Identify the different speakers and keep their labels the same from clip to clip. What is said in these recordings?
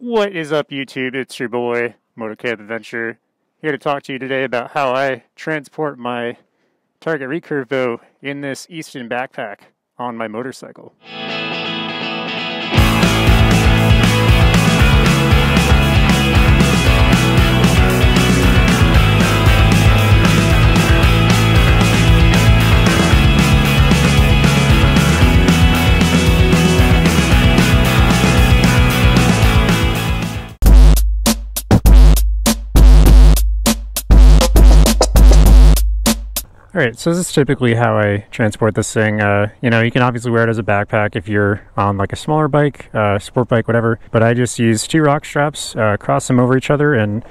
Speaker 1: What is up, YouTube? It's your boy, Motocamp Adventure, here to talk to you today about how I transport my target recurve bow in this Easton backpack on my motorcycle. Alright, so this is typically how I transport this thing. Uh, you know, you can obviously wear it as a backpack if you're on like a smaller bike, uh, sport bike, whatever. But I just use two ROK straps, uh, cross them over each other, and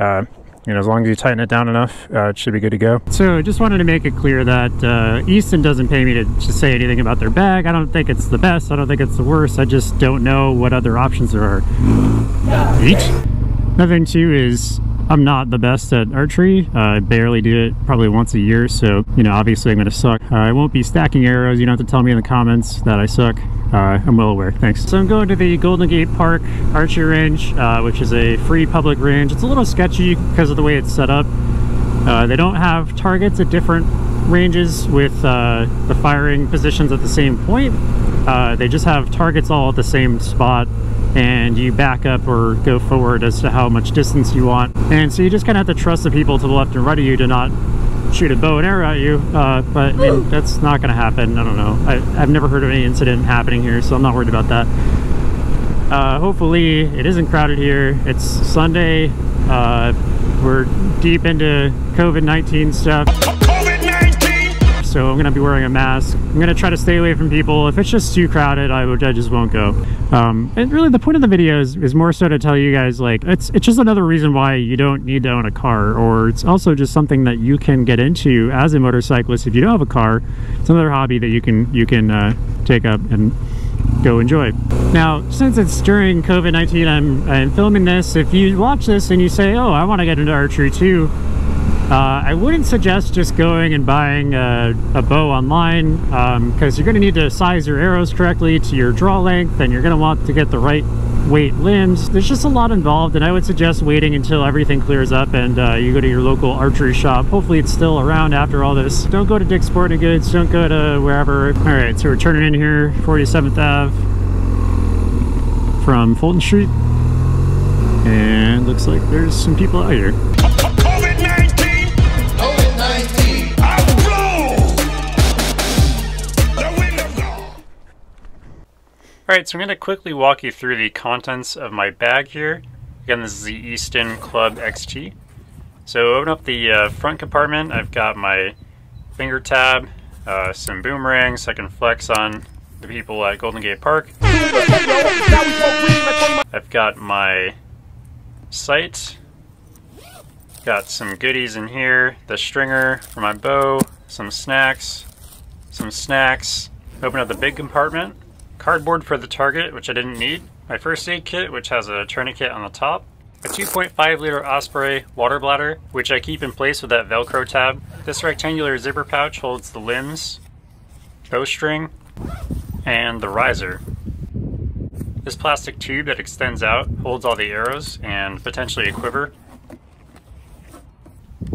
Speaker 1: uh, you know, as long as you tighten it down enough, uh, it should be good to go. So I just wanted to make it clear that uh, Easton doesn't pay me to, to say anything about their bag. I don't think it's the best. I don't think it's the worst. I just don't know what other options there are. Another thing too is I'm not the best at archery. Uh, I barely do it probably once a year, so, you know, obviously I'm going to suck. Uh, I won't be stacking arrows. You don't have to tell me in the comments that I suck. Uh, I'm well aware. Thanks. So I'm going to the Golden Gate Park Archery Range, uh, which is a free public range. It's a little sketchy because of the way it's set up. Uh, they don't have targets at different ranges with uh, the firing positions at the same point. they just have targets all at the same spot and you back up or go forward as to how much distance you want. And so you just kind of have to trust the people to the left and right of you to not shoot a bow and arrow at you, uh, but I mean, that's not going to happen. I don't know. I, have never heard of any incident happening here, so I'm not worried about that. Uh, hopefully, it isn't crowded here. It's Sunday. Uh, we're deep into COVID-19 stuff so I'm gonna be wearing a mask. I'm gonna try to stay away from people. If it's just too crowded, I, would, I just won't go. Um, and really the point of the video is, is more so to tell you guys like, it's, it's just another reason why you don't need to own a car or it's also just something that you can get into as a motorcyclist if you don't have a car. It's another hobby that you can, you can uh, take up and go enjoy. Now, since it's during COVID-19, I'm, I'm filming this. If you watch this and you say, oh, I want to get into archery too, uh, I wouldn't suggest just going and buying a, a bow online because um, you're going to need to size your arrows correctly to your draw length and you're going to want to get the right weight limbs. There's just a lot involved and I would suggest waiting until everything clears up and uh, you go to your local archery shop. Hopefully it's still around after all this. Don't go to Dick's Sporting Goods, don't go to wherever. All right, so we're turning in here, 47th Ave from Fulton Street. And looks like there's some people out here. Alright, so I'm going to quickly walk you through the contents of my bag here. Again, this is the Easton Club XT. So open up the uh, front compartment. I've got my finger tab, uh, some boomerangs I can flex on the people at Golden Gate Park. I've got my sight. Got some goodies in here. The stringer for my bow, some snacks, some snacks. Open up the big compartment cardboard for the target, which I didn't need, my first aid kit, which has a tourniquet on the top, a 2.5 liter Osprey water bladder, which I keep in place with that Velcro tab. This rectangular zipper pouch holds the limbs, bowstring, and the riser. This plastic tube that extends out holds all the arrows and potentially a quiver.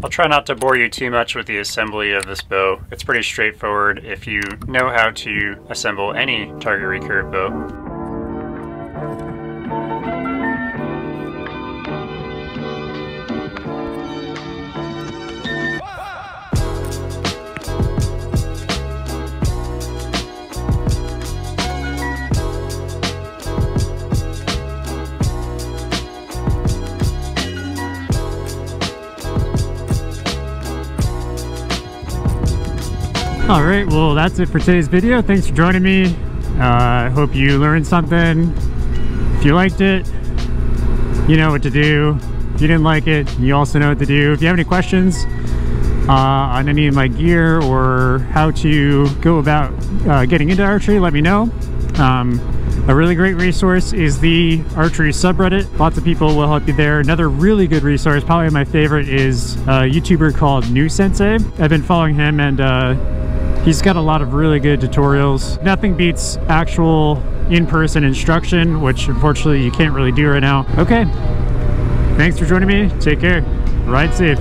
Speaker 1: I'll try not to bore you too much with the assembly of this bow. It's pretty straightforward if you know how to assemble any target recurve bow. All right well that's it for today's video thanks for joining me uh, i hope you learned something if you liked it you know what to do if you didn't like it you also know what to do if you have any questions uh, on any of my gear or how to go about uh, getting into archery let me know um, a really great resource is the archery subreddit. Lots of people will help you there. Another really good resource, probably my favorite, is a YouTuber called NUSensei. I've been following him and uh, He's got a lot of really good tutorials. Nothing beats actual in-person instruction, which unfortunately you can't really do right now. Okay, thanks for joining me. Take care. Ride safe.